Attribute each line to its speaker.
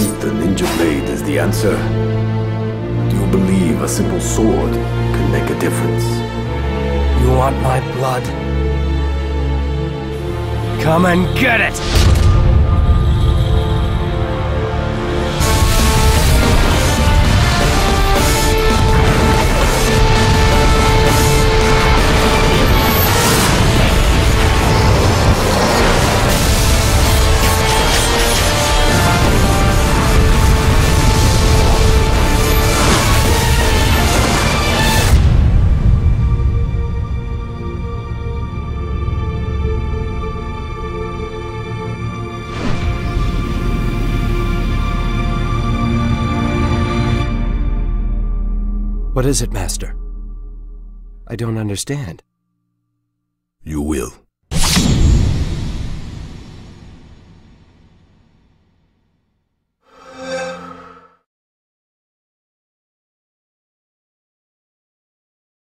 Speaker 1: think the ninja blade is the answer? Do you believe a simple sword can make a difference?
Speaker 2: You want my blood? Come and get it! What is it, Master? I don't understand.
Speaker 1: You will.